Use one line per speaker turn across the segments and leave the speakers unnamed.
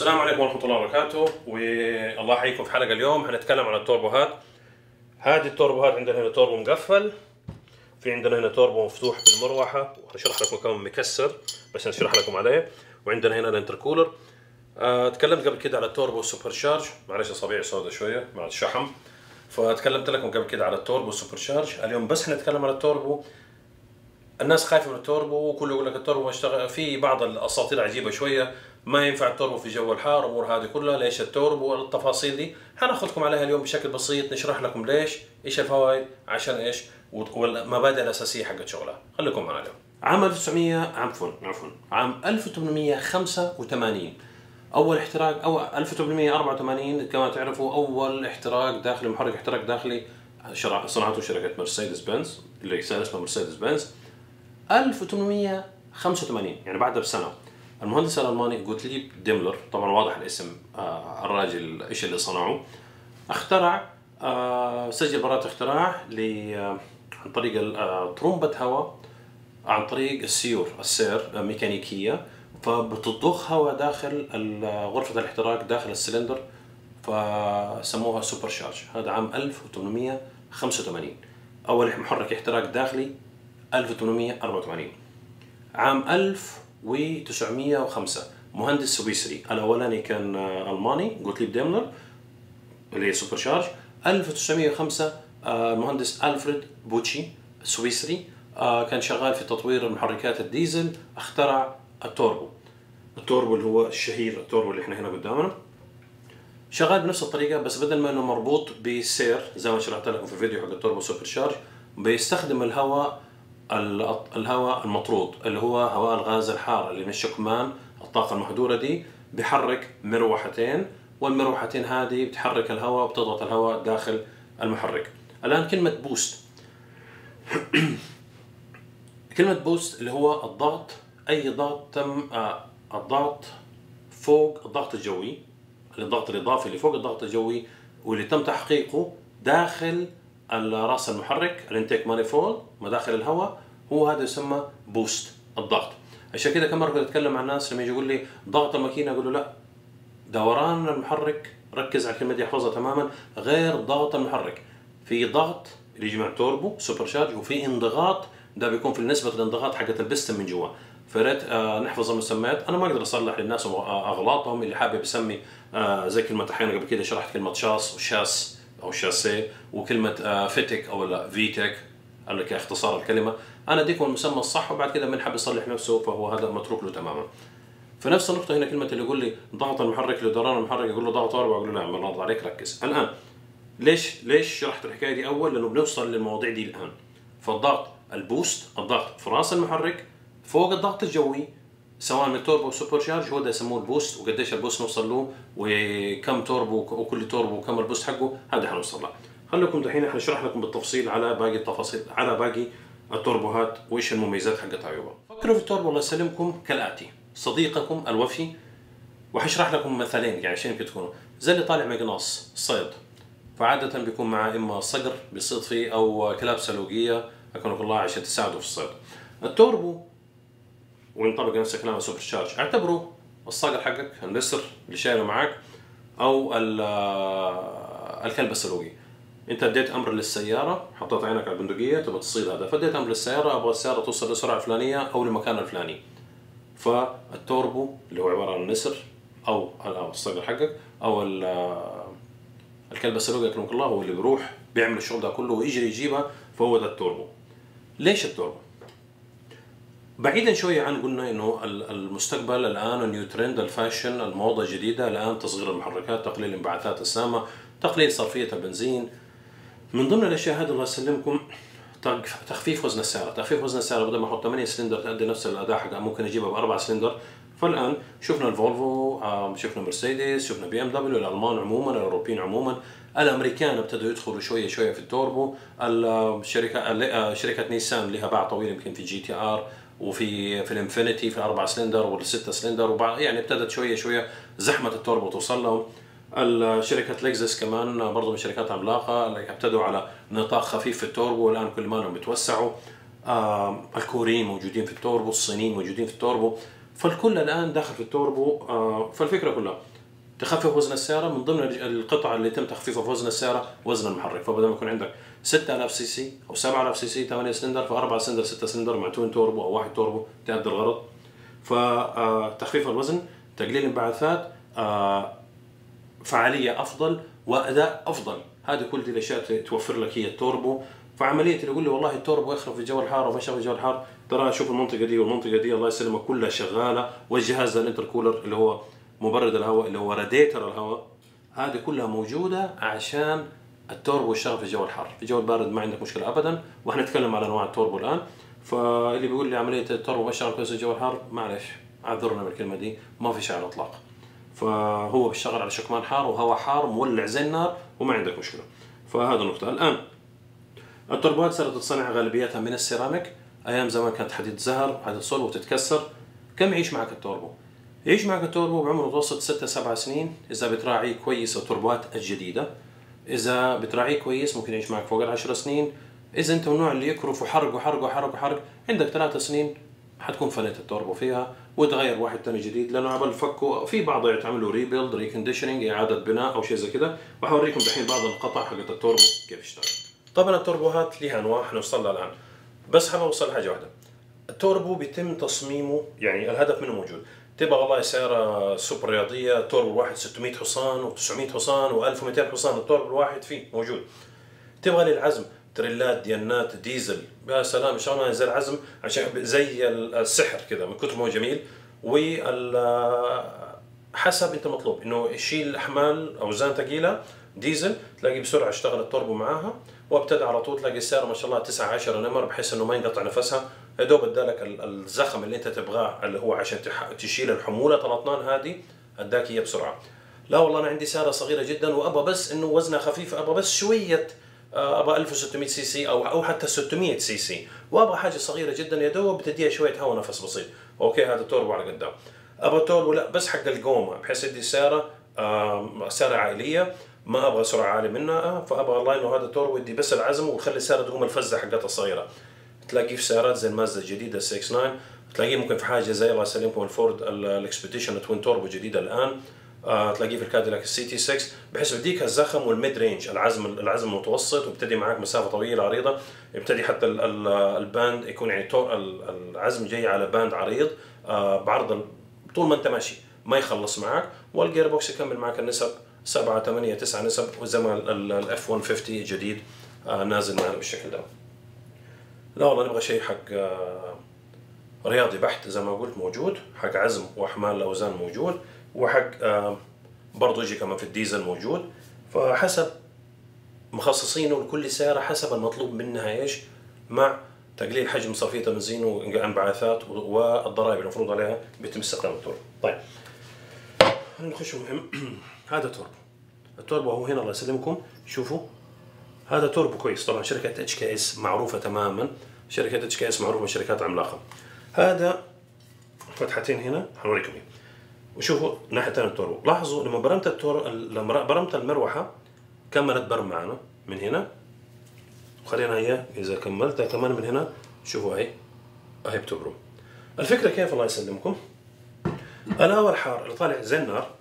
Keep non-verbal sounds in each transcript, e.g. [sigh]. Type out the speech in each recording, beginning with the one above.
السلام عليكم ورحمة الله وبركاته. والله يحييكم في حلقة اليوم. حنتكلم عن التوربوهات هذه التوربوهات عندنا هنا توربو مقفل. في عندنا هنا توربو مفتوح بالمروحة. وحنشرح لكم كم مكسر بس نشرح لكم عليه. وعندنا هنا ال intercooler آه، تكلمت قبل كده على التوربو supercharge. معلش أصابعي سوداء شوية مع الشحم. فتكلمت لكم قبل كده على التوربو supercharge. اليوم بس حنتكلم على التوربو. الناس خايفة من التوربو وكله يقول لك التوربو ما اشتغل في بعض الأساطير عجيبة شوية ما ينفع التوربو في جو الحار الأمور هذه كلها ليش التوربو؟ التفاصيل دي. حناخذكم عليها اليوم بشكل بسيط نشرح لكم ليش إيش الفوائد عشان إيش والمبادئ الأساسية حقت شغلها. خليكم معنا اليوم. عام 1900 عفوا عفوا عام 1885 أول احتراق أو 1884 كما تعرفوا أول احتراق داخلي محرك احتراق داخلي صنعته شركه مرسيدس بنز اللي اسمها مرسيدس بنز 1885 يعني بعدها بسنة. المهندس الألماني جوتليب ديملر طبعا واضح الاسم آه الراجل إيش اللي صنعه. اخترع آه سجل براءة اختراع آه عن طريق طرمبة هواء عن طريق السيور السير ميكانيكية. فبتضخ هواء داخل غرفة الاحتراق داخل السلندر فسموها super charge. هذا عام 1885 أول محرك احتراق داخلي 1884 عام 1905 مهندس سويسري. الأولاني كان ألماني جوتليب ديملر اللي هي super charge 1905 المهندس ألفريد بوتشي سويسري. كان شغال في تطوير المحركات الديزل. اخترع التوربو. التوربو اللي هو الشهير التوربو اللي إحنا هنا قدامنا. شغال بنفس الطريقة بس بدل ما إنه مربوط بسير زي ما شرحت لكم في الفيديو حق التوربو super charge بيستخدم الهواء الهواء المطرود اللي هو هواء الغاز الحار اللي من الشكمان الطاقة المهدورة دي بحرك مروحتين والمروحتين هذه بتحرك الهواء بتضغط الهواء داخل المحرك. الآن كلمة boost [coughs] كلمة boost اللي هو الضغط أي ضغط تم آه الضغط فوق الضغط الجوي الضغط الإضافي اللي فوق الضغط الجوي واللي تم تحقيقه داخل راس المحرك ال intake manifold مداخل الهواء هو هذا يسمى boost الضغط. عشان كده كم مرة كنت أتكلم مع الناس لما يجي يقول لي ضغط الماكينة أقول له لا. دوران المحرك ركز على الكلمة دي احفظها تماما غير ضغط المحرك. في ضغط اللي يجي مع توربو super charge وفي انضغاط ده بيكون في نسبة الانضغاط حقت البستم من جوا. فريت آه نحفظ المسميات. أنا ما أقدر أصلح للناس أغلاطهم اللي حابب يسمي آه زي كلمة أحيانا قبل كده شرحت كلمة شاص وشاس. أو شاسيه وكلمة آه فيتك أو فيتك اللي كاختصار الكلمة. أنا اديكم المسمى الصح وبعد كده من حب يصلح نفسه فهو هذا متروك له تماما. في نفس النقطة هنا كلمة اللي يقول لي ضغط المحرك لدوران المحرك يقول له ضغط أربعة أقول له نعم الله عليك ركز. الآن ليش ليش شرحت الحكاية دي أول؟ لأنه بنوصل للمواضيع دي الآن. فالضغط ال boost الضغط في رأس المحرك فوق الضغط الجوي سواء من توربو super charge هو ده يسموه ال boost وقديش ال boost نوصل له وكم توربو وكل توربو وكم ال boost حقه هذا حنوصل له. خليكم دحين حنشرح لكم بالتفصيل على باقي التفاصيل على باقي التوربوهات وإيش المميزات حقت عيوبها. فكروا في التوربو الله يسلمكم كالآتي. صديقكم الوفي وحشرح لكم مثالين يعني عشان يمكن تكونوا. زي اللي طالع مقناص صيد. فعادة بيكون معاه إما صقر بيصيد فيه أو كلاب سلوقية أكرمك الله عشان تساعده في الصيد. التوربو وينطبق نفس الكلام على super charge اعتبره الصقر حقك النسر اللي شايله معك أو الكلب السلوقي أنت اديت أمر للسيارة حطيت عينك على البندقية تبغى تصيد هذا. فاديت أمر للسيارة أبغى السيارة توصل لسرعه فلانية أو لمكان الفلاني. فالتوربو اللي هو عبارة عن النسر أو الصقر حقك أو الكلب السلوقي يكرمك الله هو اللي بيروح بيعمل الشغل ده كله ويجري يجيبها فهو ده التوربو. ليش التوربو؟ بعيدا شوية عن قلنا إنه المستقبل الآن ال new trend ال fashion الموضة الجديدة الآن تصغير المحركات تقليل الانبعاثات السامة تقليل صرفية البنزين. من ضمن الأشياء هذه الله يسلمكم تخفيف وزن السياره، تخفيف وزن السياره بدل ما أحط 8 سلندر تؤدي نفس الاداء حقها ممكن أجيبها بأربع سلندر. فالآن شفنا الفولفو شفنا مرسيدس شفنا بي إم دبليو الألمان عموما الأوروبيين عموما. الأمريكان ابتدوا يدخلوا شوية شوية في التوربو. الشركة شركة نيسان لها باع طويل يمكن في جي تي آر. وفي في الإنفينيتي في الأربع سلندر والستة سلندر وبعض يعني ابتدت شوية شوية زحمة التوربو توصل لهم. الشركة لكزس كمان برضه من الشركات عملاقة ابتدوا على نطاق خفيف في التوربو والآن كل ما لهم بيتوسعوا آه الكوريين موجودين في التوربو الصينيين موجودين في التوربو فالكل الآن داخل في التوربو آه فالفكرة كلها تخفف وزن السيارة. من ضمن القطع اللي يتم تخفيفها في وزن السيارة وزن المحرك. فبدل ما يكون عندك 6000 CC أو 7000 CC 8 سلندر فاربع سلندر 6 سلندر مع twin turbo أو واحد توربو تأدي الغرض. فتخفيف الوزن تقليل الانبعاثات آه، فعالية أفضل وأداء أفضل. هذه كل دي الأشياء توفر لك هي التوربو. فعملية اللي يقول لي والله التوربو يخرب في الجو الحار وما في الجو الحار. ترى شوف المنطقة دي والمنطقة دي الله يسلمك كلها شغالة. والجهاز ال intercooler اللي هو مبرد الهواء اللي هو راديتر الهواء. هذه كلها موجودة عشان التوربو يشتغل في الجو الحار في الجو البارد ما عندك مشكلة ابدا. وحنتكلم على أنواع التوربو الآن. فاللي بيقول لي عملية التوربو ما يشتغل كويس في الجو الحار معلش أعذرنا بالكلمة دي. ما في شيء على الإطلاق. فهو بيشتغل على شكمان حار وهواء حار مولع زي النار وما عندك مشكلة. فهذا النقطة. الآن التوربوات صارت تتصنع غالبيتها من السيراميك. أيام زمان كانت حديد زهر حديد صلب وتتكسر. كم يعيش معك التوربو؟ يعيش معك التوربو بعمر متوسط 6 7 سنين. إذا بتراعيه كويس التوربوات الجديدة إذا بتراعيه كويس ممكن يعيش معك فوق العشر سنين. إذا أنت من النوع اللي يكرف وحرق وحرق وحرق وحرق عندك ثلاث سنين حتكون فنيت التوربو فيها وتغير واحد ثاني جديد لأنه عبال فكوا في بعض يعملوا rebuild reconditioning إعادة بناء أو شيء زي كده. وحوريكم دحين بعض القطع حقت التوربو كيف يشتغل طبعا التوربوهات لها أنواع حنوصل لها الآن. بس حابب اوصل حاجة واحدة. التوربو بيتم تصميمه يعني الهدف منه موجود. تبغى والله سيارة سوبر رياضية توربو الواحد 600 حصان و900 حصان و1200 حصان التوربو الواحد فيه موجود. تبغى للعزم تريلات ديانات ديزل. يا سلام إن شاء الله زي العزم عشان زي السحر كذا من كثر ما هو جميل. حسب أنت مطلوب إنه يشيل أحمال أوزان ثقيلة ديزل تلاقي بسرعة اشتغل التوربو معاها. وابتدى على طول تلاقي السياره ما شاء الله 9 10 نمر بحيث إنه ما ينقطع نفسها. يا دوب ادالك الزخم اللي أنت تبغاه اللي هو عشان تشيل الحمولة الاطنان هذه اداك إياه بسرعة. لا والله أنا عندي سياره صغيرة جدا وأبغى بس إنه وزنها خفيف أبغى بس شوية آه، أبغى 1600 CC أو أو حتى 600 CC. وأبغى حاجة صغيرة جدا يا دوب بتديها شوية هواء نفس بسيط. أوكي هذا توربو على قدام. أبغى توربو لا بس حق القومة بحيث يدي السياره سياره عائلية. ما أبغى سرعة عالية منها فأبغى الله إنه هذا توربو يدي بس العزم ويخلي السياره تقوم الفزه حقتها الصغيرة. تلاقيه في سيارات زي المازدا الجديدة 69 تلاقيه ممكن في حاجة زي الله يسلمكم الفورد ال Expedition twin turbo جديدة الآن. آه تلاقيه في الكاديلاك ال CT6 بحيث يديك الزخم وال mid-range العزم العزم المتوسط ويبتدي معك مسافة طويلة عريضة. يبتدي حتى ال band يكون يعني العزم جاي على band عريض آه بعرض طول ما أنت ماشي ما يخلص معك وال gearbox يكمل معك النسب 7 8 9 نسب وزي ما ال F-150 الجديد آه نازل معنا بالشكل ده. لا والله نبغى شيء حق آه، رياضي بحت زي ما قلت موجود حق عزم وأحمال اوزان موجود وحق آه، برضه يجي كمان في الديزل موجود. فحسب مخصصينه لكل سيارة حسب المطلوب منها إيش مع تقليل حجم صرفية البنزين وانبعاثات والضرائب المفروض عليها بيتم استخدام التوربو. طيب نخش مهم. [clears throat] هذا توربو التوربو هو هنا الله يسلمكم. شوفوا. هذا توربو كويس. طبعا شركة HKS معروفة تماما. شركة HKS معروفة شركات عملاقة. هذا فتحتين هنا. حنوريكم وشوفوا ناحية ثانية التوربو لاحظوا لما برمت التور لما برمت المروحة كملت برم معنا من هنا. وخلينا هي إذا كملتها كمان من هنا شوفوا اهي اهي بتبرم. الفكرة كيف الله يسلمكم؟ الهواء الحار اللي طالع زي النار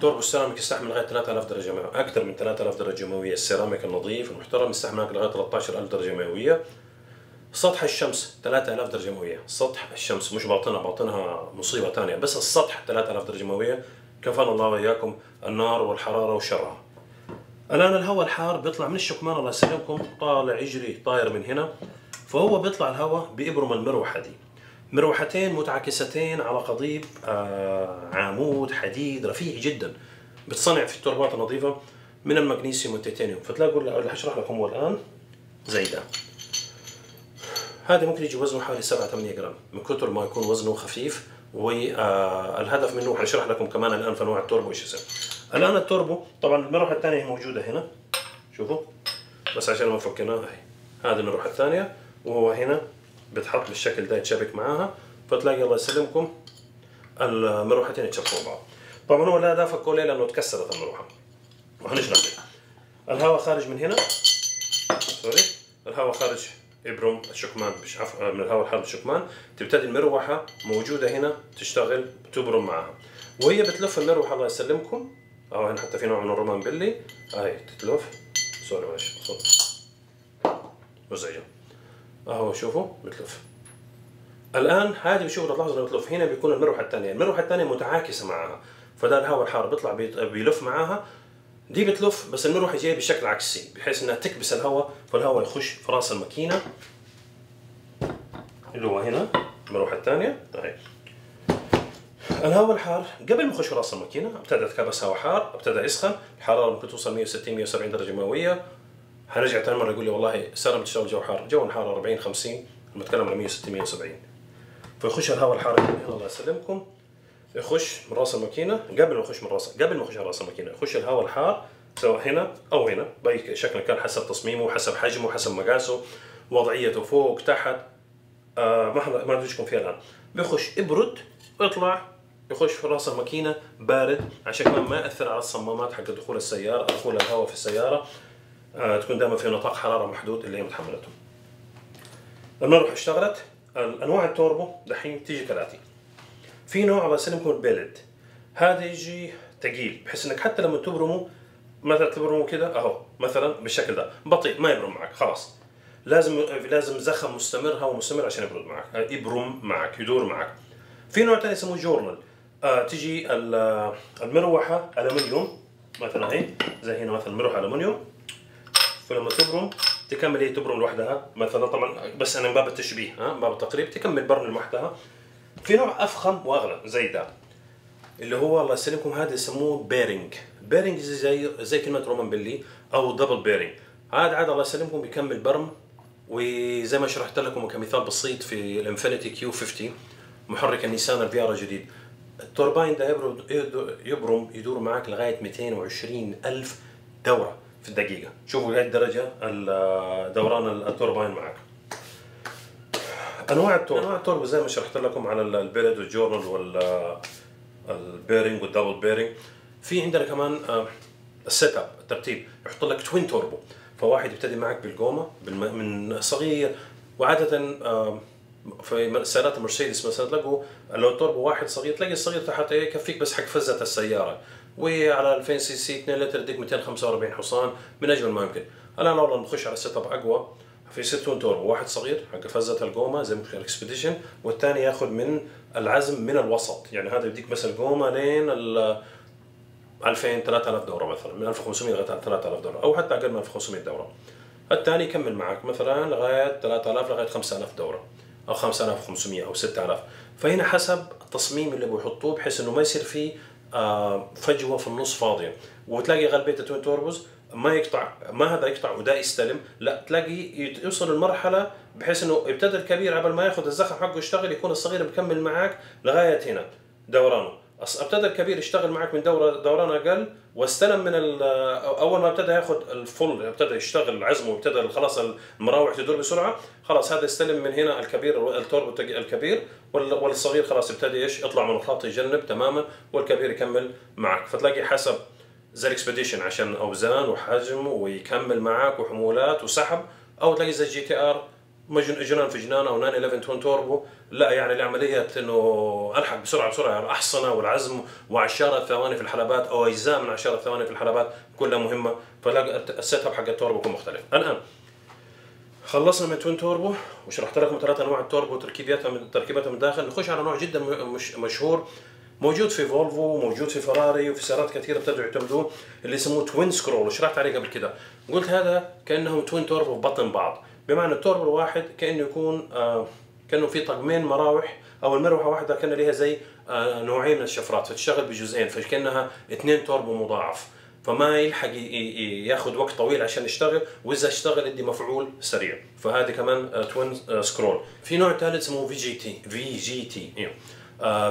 توربو السيراميك يستحمل لغاية 3000 درجة مئوية أكثر من 3000 درجة مئوية. السيراميك النظيف المحترم يستحمل لغاية 13000 درجة مئوية. سطح الشمس 3000 درجة مئوية. سطح الشمس مش باطنها باطنها مصيبة ثانية بس السطح 3000 درجة مئوية. كفانا الله وإياكم النار والحرارة وشرها. الآن الهواء الحار بيطلع من الشكمان الله يسلمكم طالع يجري طاير من هنا. فهو بيطلع الهواء بيبرم المروحة دي. مروحتين متعاكستين على قضيب آه عمود حديد رفيع جدا. بتصنع في التربات النظيفة من المغنيسيوم والتيتانيوم. فتلاقوا اللي هشرح لكم هو الآن. زي ده هذا ممكن يجي وزنه حوالي 7 8 جرام. من كثر ما يكون وزنه خفيف والهدف آه منه حنشرح لكم كمان الآن في انواع التوربو إيش يصير الآن التوربو طبعا المروحة الثانية موجودة هنا. شوفوا. بس عشان ما فكناها هي هذه المروحة الثانية وهو هنا. بتحط بالشكل ده يتشابك معاها فتلاقي الله يسلمكم المروحتين يتشابكوا بعض. طبعا هو لا فكوا ليه لأنه تكسرت المروحة. وهنشرح ليه الهواء خارج من هنا. sorry. الهواء خارج ابرم الشكمان مش من الهواء الحار بالشكمان. تبتدي المروحة موجودة هنا تشتغل تبرم معها. وهي بتلف المروحة الله يسلمكم. اهو هنا حتى في نوع من الرومان بيلي هاي تتلف sorry معلش. مزعجة. أهو شوفوا بتلف الآن هذه بشوفوا تلاحظوا انه بتلف. هنا بيكون المروحة الثانية. المروحة الثانية متعاكسة معها. فده الهواء الحار بيطلع بيلف معاها. دي بتلف بس المروحة جاية بشكل عكسي بحيث إنها تكبس الهواء فالهواء يخش في راس الماكينة. اللي هو هنا المروحة الثانية. هاي الهواء الحار قبل ما يخش في راس الماكينة ابتدى اتكبس هواء حار ابتدى يسخن. الحرارة ممكن توصل 160 170 درجة مئوية. حنرجع ثاني مرة يقول لي والله ساره بتشتغل جو حار. جو الحراره 40 50 بتكلم على 160 170 فيخش الهواء الحار الله يسلمكم. يخش من رأس الماكينة. قبل ما يخش من راس قبل ما يخش على رأس الماكينة يخش الهواء الحار سواء هنا أو هنا. باي شكل كان حسب تصميمه حسب حجمه حسب مقاسه وضعيته فوق تحت. آه ما ما ادريكم فيها الآن. بيخش ابرد ويطلع يخش في رأس الماكينة بارد. عشان ما يأثر على الصمامات حق دخول السيارة دخول الهواء في السيارة. تكون دائما في نطاق حرارة محدود اللي هي متحملته. المروحه اشتغلت أنواع التوربو دحين تيجي كالآتي. في نوع الله يسلمكم البيلد هذا يجي ثقيل بحيث إنك حتى لما تبرمه مثلا تبرمه كده أهو مثلا بالشكل ده. بطيء ما يبرم معك خلاص. لازم لازم زخم مستمر هواء مستمر عشان يبرد معك يبرم معك يدور معك. في نوع ثاني اسمه journal آه تجي المروحة الومنيوم مثلا هي زي هنا مثلا مروحة الومنيوم فلما تبرم تكمل هي تبرم لوحدها. مثلا طبعا بس أنا من باب التشبيه ها باب التقريب تكمل برم لوحدها. في نوع أفخم واغلى زي ده اللي هو الله يسلمكم هذا يسموه bearing bearing زي زي كلمة رومان بيلي أو double bearing هذا عاد الله يسلمكم بيكمل برم وزي ما شرحت لكم كمثال بسيط في الإنفينيتي Q50 محرك النيسان ال VR الجديد. التوربين ده يبرم يدور معك لغاية 220 ألف دورة. في الدقيقة. شوفوا لهي الدرجه دوران التوربين معك. أنواع التوربو أنواع التوربو زي ما شرحت لكم على البيلد وال journal وال ال bearing وال double bearing. في عندنا كمان ال setup الترتيب. يحط لك twin turbo فواحد يبتدي معك بالقومة من صغير وعادة في سيارات المرسيدس مثلا تلاقوا لو التوربو واحد صغير تلاقي الصغير تحت يكفيك بس حق فزة السيارة. وعلى 2000 CC 2 لتر يديك 245 حصان من اجمل ما يمكن. الان والله نخش على setup اقوى في twin turbo واحد صغير حق فزة القومة زي ما ال Expedition والثاني ياخذ من العزم من الوسط. يعني هذا يديك بس القومة لين ال 2000 3000 دورة مثلا من 1500 لغاية 3000 دورة أو حتى أقل من 1500 دورة. الثاني يكمل معك مثلا لغاية 3000 لغاية 5000 دورة أو 5500 أو 6000 فهنا حسب التصميم اللي بيحطوه بحيث إنه ما يصير فيه فجوة في النص فاضية. وتلاقي غالبية التوين توربوز ما يقطع ما هذا يقطع وده يستلم. لا تلاقي يوصل لمرحله بحيث إنه ابتدى الكبير قبل ما ياخذ الزخم حقه يشتغل يكون الصغير مكمل معك لغاية هنا دورانه. ابتدى الكبير يشتغل معك من دوره دوران أقل واستلم من أول ما ابتدى ياخذ الفل ابتدى يشتغل عزمه وابتدى خلاص المراوح تدور بسرعة خلاص هذا يستلم من هنا الكبير التوربو الكبير والصغير خلاص ابتدى إيش؟ يطلع من الخط يجنب تماما والكبير يكمل معك. فتلاقي حسب زي ال Expedition عشان أوزان وحجم ويكمل معك وحمولات وسحب أو تلاقي زي GTR جنان في جنان أو 911 twin turbo. لا يعني لعمليه إنه ألحق بسرعة بسرعة يعني أحصنة والعزم وعشارة الثواني في الحلبات أو أجزاء من عشارة الثواني في الحلبات كلها مهمة. فلاقي ال setup حق التوربو يكون مختلف. الآن خلصنا من twin turbo وشرحت لكم ثلاث أنواع التوربو وتركيباتها من تركيباتها من داخل. نخش على نوع جدا مش مشهور. موجود في فولفو موجود في فراري وفي سيارات كثيرة ابتدوا يعتمدوه اللي يسموه twin scroll. وشرحت عليه قبل كده. قلت هذا كأنهم twin turbo بطن بعض. بمعنى التوربو الواحد كأنه يكون آه كأنه في طقمين مراوح أو المروحة واحدة كان لها زي آه نوعين من الشفرات فتشتغل بجزئين فكأنها اثنين توربو مضاعف. فما يلحق ياخذ وقت طويل عشان يشتغل وإذا اشتغل يدي مفعول سريع. فهذه كمان twin scroll في نوع ثالث اسمه في جي تي في جي تي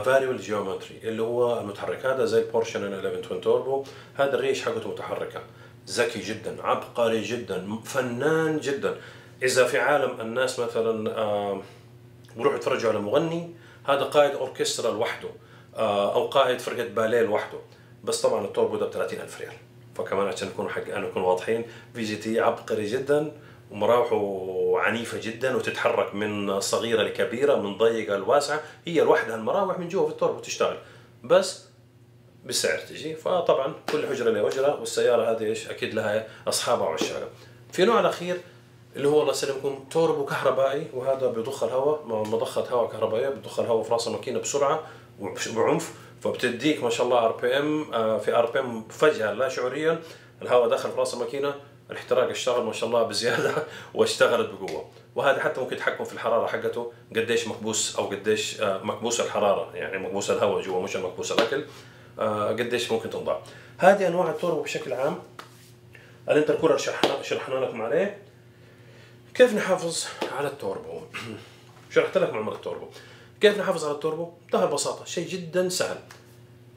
فاريبل جيومتري اللي هو المتحرك. هذا زي البورشه 911 twin turbo هذا الريش حقته متحركة. ذكي جدا عبقري جدا فنان جدا. إذا في عالم الناس مثلا بروحوا يتفرجوا على مغني هذا قائد أوركسترا لوحده آه أو قائد فرقة باليه لوحده. بس طبعا التوربو ده ب 30000 ريال. فكمان عشان نكون حق نكون واضحين VGT عبقري جدا ومراوحه عنيفة جدا وتتحرك من صغيرة لكبيرة من ضيقة لواسعة. هي لوحدها المراوح من جوا في التوربو تشتغل بس بالسعر تجي. فطبعا كل حجرة لها أجرة والسيارة هذه إيش؟ أكيد لها أصحابها وعشاقها. في نوع الأخير اللي هو الله يسلمكم توربو كهربائي وهذا بيضخ الهواء مضخة هواء كهربائية بتضخ الهواء في رأس الماكينة بسرعة وبعنف فبتديك ما شاء الله ار بي ام في ار بي ام فجأة لا شعوريا الهواء دخل في رأس الماكينة الاحتراق اشتغل ما شاء الله بزيادة [laughs] واشتغلت بقوة. وهذا حتى ممكن يتحكم في الحرارة حقته قديش مكبوس أو قديش آه، مكبوس الحرارة يعني مكبوس الهواء جوا مش مكبوس الأكل آه، قديش ممكن تنضغط. هذه أنواع التوربو بشكل عام ال intercooler شرحنا شرحنا لكم عليه. كيف نحافظ على التوربو؟ [clears throat] شرحت لكم عمر التوربو. كيف نحافظ على التوربو؟ بمنتهى البساطه شيء جدا سهل.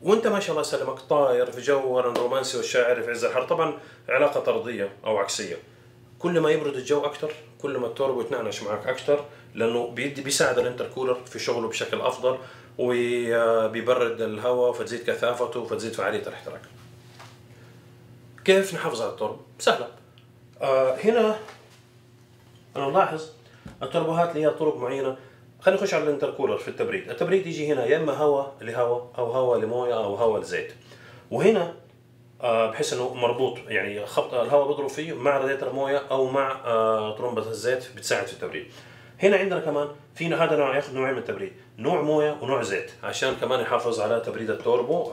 وأنت ما شاء الله يسلمك طاير في جو الرومانسي والشاعري في عز الحر. طبعا علاقة طردية أو عكسية. كل ما يبرد الجو أكثر كل ما التوربو يتنعنش معك أكثر لأنه بيدي بيساعد ال intercooler في شغله بشكل أفضل وبيبرد الهواء فتزيد كثافته فتزيد فعالية الاحتراق. كيف نحافظ على التوربو؟ سهلة. آه هنا أنا ملاحظ التوربوهات اللي هي طرق معينة. خلينا نخش على ال intercooler في التبريد. التبريد يجي هنا يا إما هواء لهواء أو هواء لموية أو هواء لزيت. وهنا آه بحيث إنه مربوط يعني خبط الهواء بيضرب فيه مع راديتر موية أو مع آه طرمبه الزيت بتساعد في التبريد. هنا عندنا كمان في هذا نوع ياخذ نوعين من التبريد. نوع موية ونوع زيت عشان كمان يحافظ على تبريد التوربو.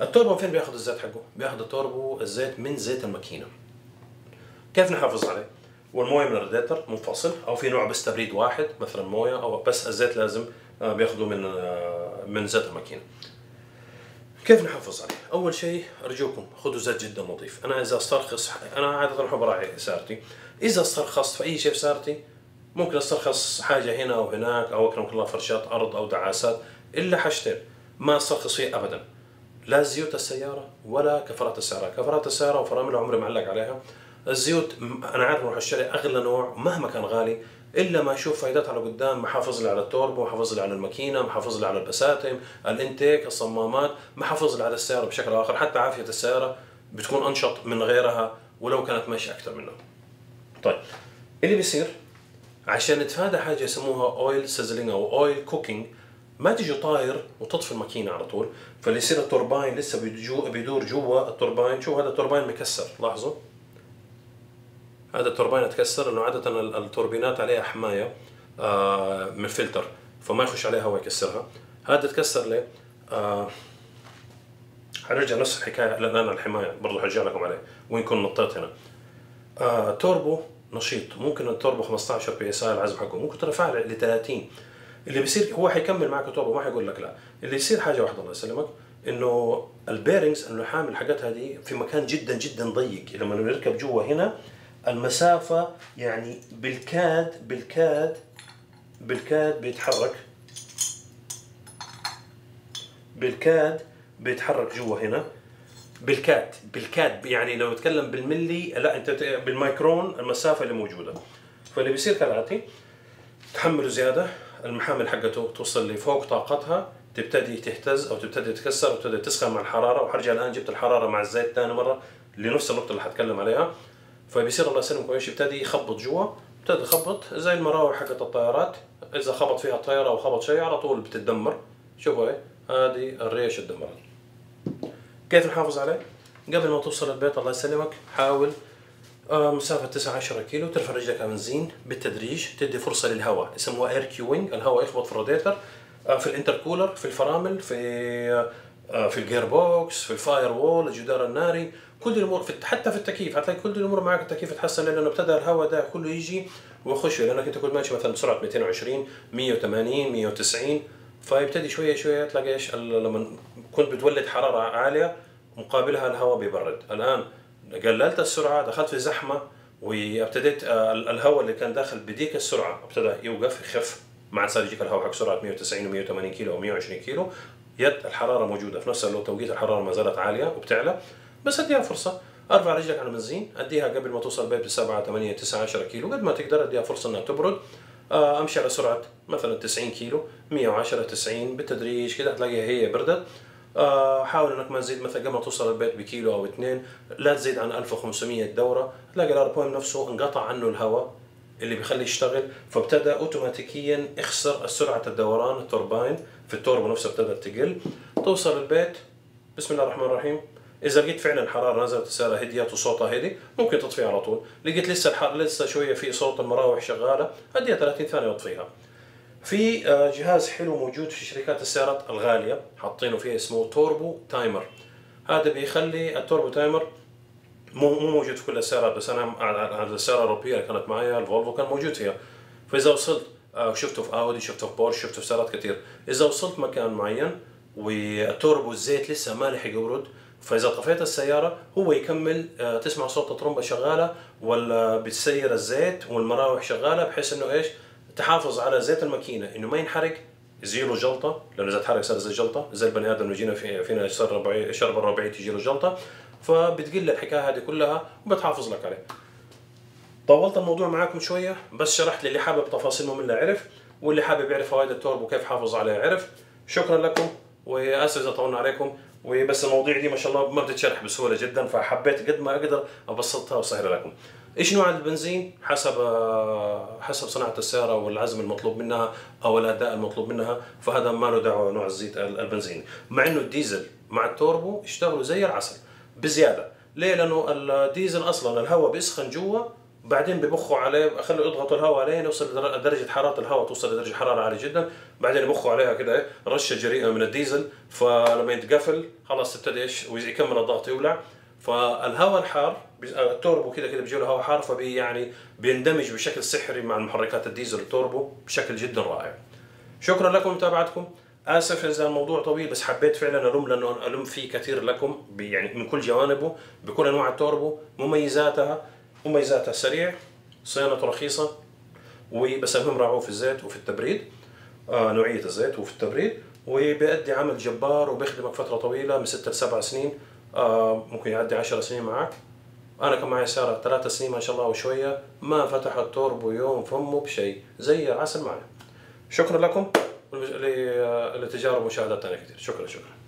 التوربو فين بياخذ الزيت حقه؟ بياخذ التوربو الزيت من زيت الماكينة. كيف نحافظ عليه؟ والموية من الراديتر منفصل أو في نوع بس تبريد واحد مثلا موية أو بس الزيت لازم آه، بياخذوا من آه، من زيت الماكينة. كيف نحافظ عليه؟ أول شيء أرجوكم خذوا زيت جدا نظيف، أنا إذا أسترخص أنا عادة احب اراعي سيارتي، إذا استرخصت في أي شيء في سيارتي ممكن أسترخص حاجة هنا أو هناك أو اكرمك الله فرشات أرض أو دعاسات إلا حاجتين ما أسترخص فيه ابدا. لا زيوت السيارة ولا كفرات السيارة، كفرات السيارة وفرامل عمري معلق عليها. الزيوت أنا عارف أروح اشتري أغلى نوع مهما كان غالي إلا ما أشوف فائدتها على قدام محافظ لي على التوربو محافظ لي على الماكينة محافظ لي على البساتم الإنتيك الصمامات محافظ لي على السيارة بشكل آخر حتى عافية السيارة بتكون أنشط من غيرها ولو كانت ماشيه أكثر منها طيب اللي بيصير؟ عشان نتفادى حاجة يسموها oil sizzling أو oil coking ما تيجي طاير وتطفي الماكينة على طول فاللي يصير التورباين لسه بيدور جوا التورباين. شو هذا التورباين؟ مكسر لاحظوا؟ هذا التوربين تكسر لأنه عادة التوربينات عليها حماية آه، من الفلتر فما يخش عليها هواء يكسرها. هذا تكسر ليه؟ آه حنرجع نفس الحكاية الان الحماية برضه حرجع لكم عليه وين كنت نطيت هنا. آه توربو نشيط ممكن التوربو 15 PSI العزم حقه ممكن ترفع ل 30 اللي بيصير هو حيكمل معك توربو ما حيقول لك لا. اللي يصير حاجة واحدة الله يسلمك إنه ال bearings اللحام الحاجات هذه في مكان جدا جدا ضيق. لما نركب جوا هنا المسافة يعني بالكاد بالكاد بالكاد بيتحرك. بالكاد بيتحرك جوا هنا. بالكاد بالكاد يعني لو نتكلم بالملي لا أنت بالمايكرون المسافة اللي موجودة. فاللي بيصير كالآتي تحمله زيادة المحامل حقته توصل لفوق طاقتها تبتدي تهتز أو تبتدي تكسر وتبتدي تسخن مع الحرارة. وحرجع الآن جبت الحرارة مع الزيت ثاني مرة لنفس النقطة اللي حتكلم عليها. فبيصير الله يسلمكم إيش يبتدي يخبط جوا ابتدى يخبط زي المراوح حقت الطيارات. إذا خبط فيها الطياره أو خبط شيء على طول بتتدمر. شوفوا إيه هذه الريش اتدمرت كيف نحافظ عليه؟ قبل ما توصل البيت الله يسلمك. حاول آه، مسافة 9 10 كيلو ترفع رجلك على بنزين بالتدريج تدي فرصة للهواء. يسموها air cooling الهواء يخبط في الراديتر آه، في ال intercooler في الفرامل في آه، في ال gearbox في ال firewall الجدار الناري. كل الأمور في حتى في التكييف حتلاقي كل الأمور معك التكييف يتحسن لأنه ابتدى الهواء ده كله يجي ويخش. لأنك أنت كنت ماشي مثلا بسرعة 220 180 190 فيبتدي شوية شوية تلاقي إيش؟ لما كنت بتولد حرارة عالية مقابلها الهواء بيبرد. الآن قللت السرعة دخلت في زحمة وابتديت آه، الهواء اللي كان داخل بديك السرعة ابتدى يوقف يخف. عاد صار يجيك الهواء حق سرعة 190 و 180 كيلو أو 120 كيلو يد الحرارة موجودة. في نفس الوقت توقيت الحرارة ما زالت عالية وبتعلى. بس اديها فرصة. أرفع رجلك على البنزين أديها قبل ما توصل البيت ب 7 8 9 10 كيلو. قد ما تقدر أديها فرصة إنها تبرد. آه، أمشي على سرعة مثلا 90 كيلو. 110 90 بالتدريج كده. هتلاقيها هي بردت. آه، حاول إنك ما تزيد مثلا قبل ما توصل البيت بكيلو أو اثنين. لا تزيد عن 1500 دورة. تلاقي التوربين نفسه انقطع عنه الهواء اللي بيخليه يشتغل. فابتدى اوتوماتيكيا يخسر سرعة الدوران التوربين في التوربو نفسه ابتدت تقل. توصل البيت. بسم الله الرحمن الرحيم. إذا لقيت فعلا حرارة نزلت السياره هديت وصوتها هدي ممكن تطفيها على طول. لقيت لسه الحر لسه شوية في صوت المراوح شغالة اديها 30 ثانية واطفيها في آه، جهاز حلو موجود في شركات السيارات الغالية حاطينه فيه اسمه turbo timer. هذا بيخلي ال turbo timer مو مو موجود في كل السيارات بس أنا على السيارة الأوروبية اللي كانت معي الفولفو كان موجود فيها. فإذا وصلت آه، شفته في أودي شفته في بورش شفته في سيارات كثير. إذا وصلت مكان معين والتوربو الزيت لسه ما لحق يبرد فإذا طفيت السيارة هو يكمل آه، تسمع صوت الطرمبة شغالة ولا بتسير الزيت والمراوح شغالة بحيث إنه إيش؟ تحافظ على زيت الماكينة. إنه ما ينحرق له جلطة لأنه إذا تحرق صار زي جلطة. زي البني آدم اللي جينا في فينا صار ربعي شرب الربعي تجي له جلطة. فبتقل الحكاية هذه كلها وبتحافظ لك عليه. طولت الموضوع معاكم شوية بس شرحت للي حابب تفاصيل ممله عرف واللي حابب يعرف فوائد التوربو وكيف حافظ عليه عرف. شكرا لكم واسف إذا طولنا عليكم. وبس المواضيع دي ما شاء الله ما بتتشرح بسهولة جدا فحبيت قد ما أقدر أبسطها وأسهلها لكم. إيش نوع البنزين؟ حسب حسب صناعة السيارة والعزم المطلوب منها أو الأداء المطلوب منها فهذا ما له دعوة نوع الزيت البنزين. مع إنه الديزل مع التوربو يشتغلوا زي العسل بزيادة. ليه؟ لأنه الديزل أصلا الهواء بيسخن جوا بعدين ببخوا عليه خلوا يضغطوا الهواء عليه يوصل درجة حرارة الهواء توصل لدرجة حرارة عالية جدا. بعدين يبخوا عليها كده رشة جريئة من الديزل. فلما يتقفل خلاص تبتدي إيش ويكمل الضغط يولع. فالهواء الحار التوربو كده كده بيجي له هواء حار فبي يعني بيندمج بشكل سحري مع محركات الديزل التوربو بشكل جدا رائع. شكرا لكم متابعتكم. آسف إذا الموضوع طويل بس حبيت فعلا الم لأنه الم فيه كثير لكم يعني من كل جوانبه بكل أنواع التوربو مميزاتها مميزاتها سريع صيانته رخيصة وبس المهم راعوه في الزيت وفي التبريد. آه نوعية الزيت وفي التبريد. وبيأدي عمل جبار وبيخدمك فترة طويلة من 6 ل 7 سنين. آه ممكن يعدي 10 سنين معك. أنا كان معي سياره ثلاث سنين ما شاء الله وشوية. ما فتح التوربو يوم فمه بشيء زي العسل معي. شكرا لكم لتجارب ثانية كثير. شكرا شكرا.